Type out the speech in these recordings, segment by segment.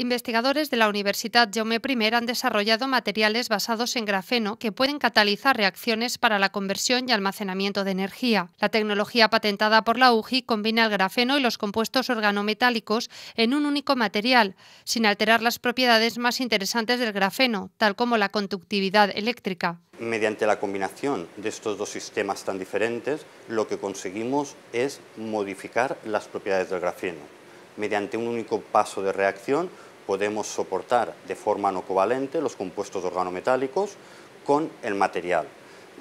Investigadores de la Universidad Jaume I han desarrollado materiales basados en grafeno que pueden catalizar reacciones para la conversión y almacenamiento de energía. La tecnología patentada por la UGI combina el grafeno y los compuestos organometálicos en un único material, sin alterar las propiedades más interesantes del grafeno, tal como la conductividad eléctrica. Mediante la combinación de estos dos sistemas tan diferentes, lo que conseguimos es modificar las propiedades del grafeno. Mediante un único paso de reacción, podemos soportar de forma no covalente los compuestos organometálicos con el material.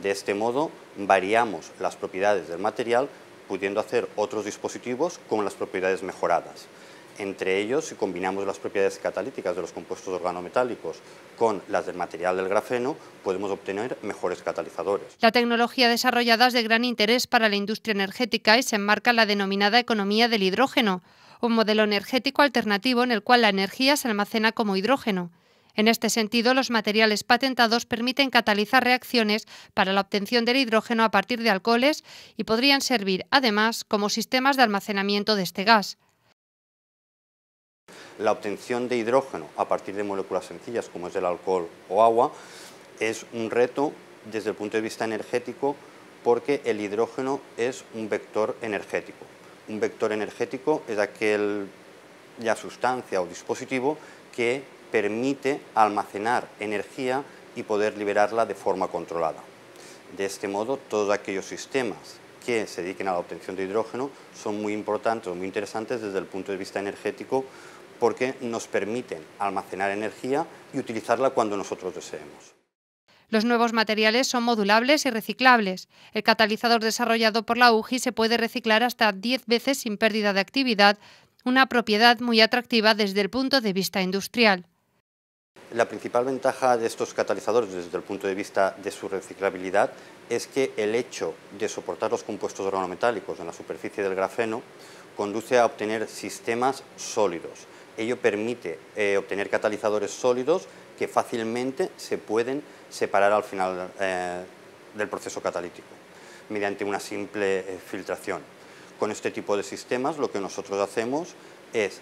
De este modo variamos las propiedades del material pudiendo hacer otros dispositivos con las propiedades mejoradas. Entre ellos, si combinamos las propiedades catalíticas de los compuestos organometálicos con las del material del grafeno, podemos obtener mejores catalizadores. La tecnología desarrollada es de gran interés para la industria energética y se enmarca en la denominada economía del hidrógeno, un modelo energético alternativo en el cual la energía se almacena como hidrógeno. En este sentido, los materiales patentados permiten catalizar reacciones para la obtención del hidrógeno a partir de alcoholes y podrían servir, además, como sistemas de almacenamiento de este gas. La obtención de hidrógeno a partir de moléculas sencillas como es el alcohol o agua es un reto desde el punto de vista energético porque el hidrógeno es un vector energético. Un vector energético es aquella sustancia o dispositivo que permite almacenar energía y poder liberarla de forma controlada. De este modo, todos aquellos sistemas que se dediquen a la obtención de hidrógeno son muy importantes o muy interesantes desde el punto de vista energético porque nos permiten almacenar energía y utilizarla cuando nosotros deseemos. Los nuevos materiales son modulables y reciclables. El catalizador desarrollado por la UGI se puede reciclar hasta 10 veces sin pérdida de actividad, una propiedad muy atractiva desde el punto de vista industrial. La principal ventaja de estos catalizadores desde el punto de vista de su reciclabilidad es que el hecho de soportar los compuestos organometálicos en la superficie del grafeno conduce a obtener sistemas sólidos. Ello permite eh, obtener catalizadores sólidos que fácilmente se pueden separar al final eh, del proceso catalítico mediante una simple eh, filtración. Con este tipo de sistemas lo que nosotros hacemos es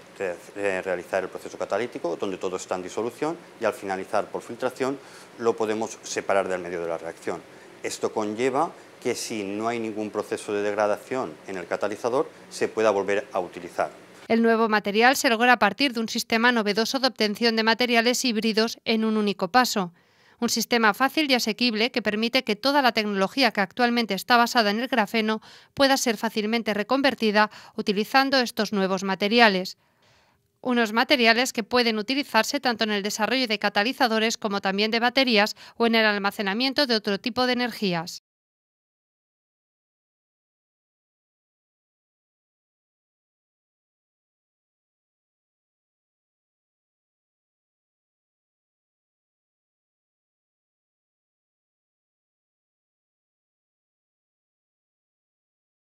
realizar el proceso catalítico donde todo está en disolución y al finalizar por filtración lo podemos separar del medio de la reacción. Esto conlleva que si no hay ningún proceso de degradación en el catalizador se pueda volver a utilizar. El nuevo material se logra a partir de un sistema novedoso de obtención de materiales híbridos en un único paso. Un sistema fácil y asequible que permite que toda la tecnología que actualmente está basada en el grafeno pueda ser fácilmente reconvertida utilizando estos nuevos materiales. Unos materiales que pueden utilizarse tanto en el desarrollo de catalizadores como también de baterías o en el almacenamiento de otro tipo de energías.